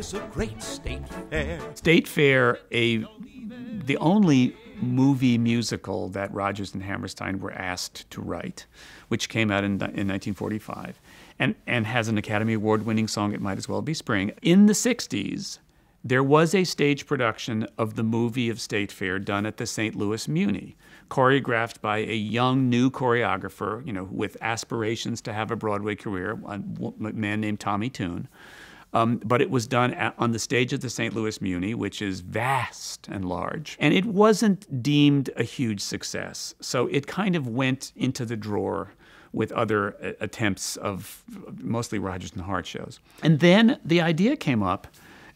is a great state fair. State Fair, a the only movie musical that Rodgers and Hammerstein were asked to write, which came out in, in 1945, and, and has an Academy Award winning song, It Might As Well Be Spring. In the 60s, there was a stage production of the movie of State Fair done at the St. Louis Muny, choreographed by a young new choreographer, you know, with aspirations to have a Broadway career, a man named Tommy Tune. Um, but it was done at, on the stage of the St. Louis Muny, which is vast and large. And it wasn't deemed a huge success. So it kind of went into the drawer with other uh, attempts of mostly Rodgers and Hart shows. And then the idea came up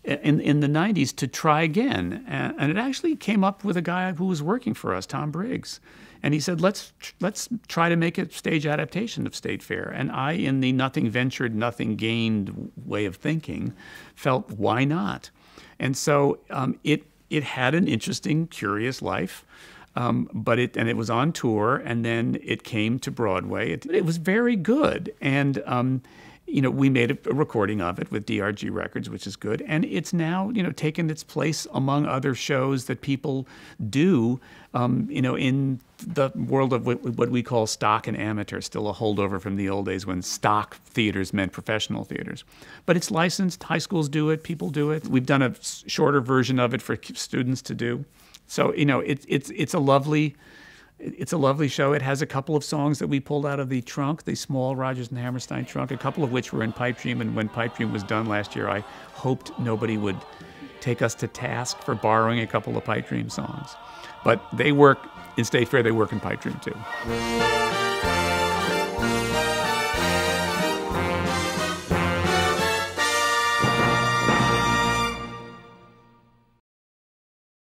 in, in the 90s to try again. And, and, it actually came up with a guy who was working for us, Tom Briggs. And he said, let's, let's try to make a stage adaptation of State Fair. And I, in the nothing ventured, nothing gained way of thinking, felt, why not? And so um, it, it had an interesting, curious life. Um, but it and it was on tour, and then it came to Broadway. It, it was very good, and um, you know, we made a recording of it with DRG Records, which is good, and it's now you know taken its place among other shows that people do, um, you know, in the world of what we call stock and amateur, still a holdover from the old days when stock theaters meant professional theaters. But it's licensed. High schools do it. People do it. We've done a shorter version of it for students to do. So you know, it's it's it's a lovely it's a lovely show. It has a couple of songs that we pulled out of the trunk, the small Rodgers and Hammerstein trunk, a couple of which were in Pipe Dream. And when Pipe Dream was done last year, I hoped nobody would take us to task for borrowing a couple of Pipe Dream songs. But they work in State Fair, they work in Pipe Dream too.